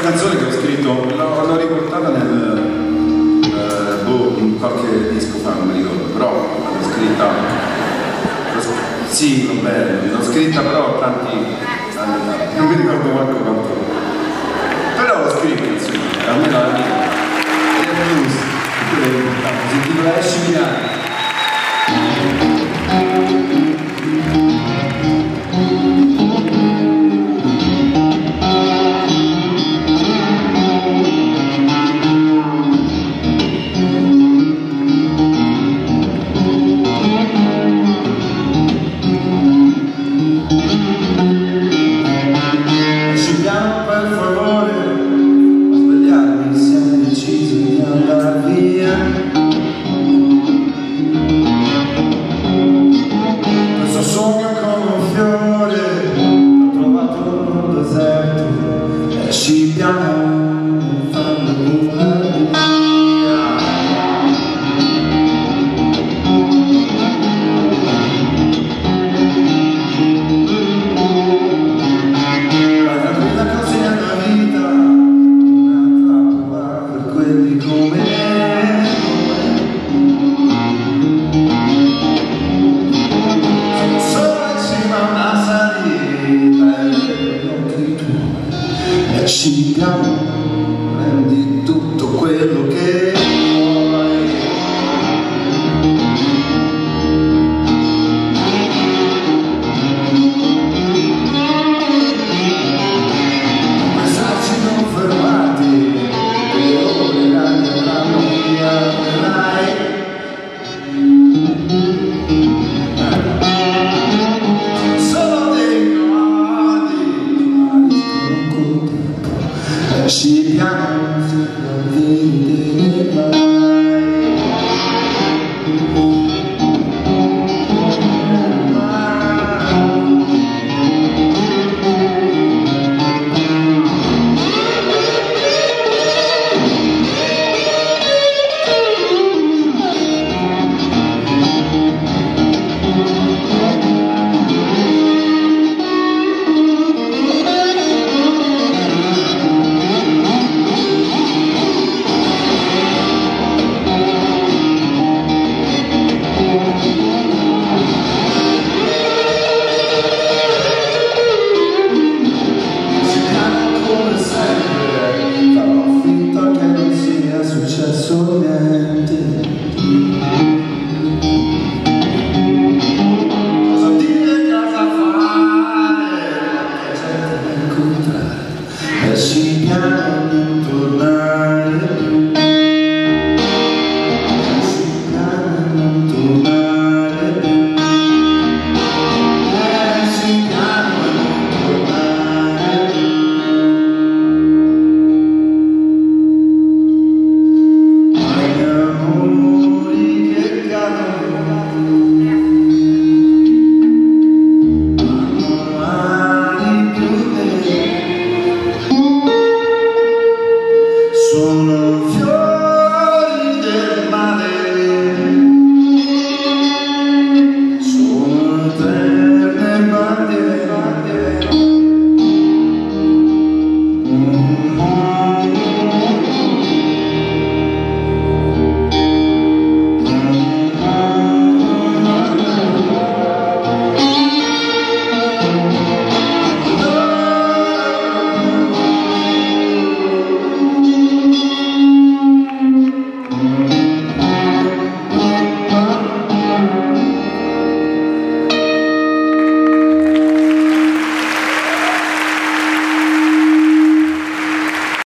questa canzone che ho scritto, l'ho, riportata nel, eh, boh, in qualche disco fa, non mi ricordo, però l'ho scritta, sì, va bene, l'ho scritta però tanti anni fa, non mi ricordo manco quanto, però l'ho scritta insomma, almeno la mia, è blues, si intitola Esci Milano. cimitero prendi tutto quello che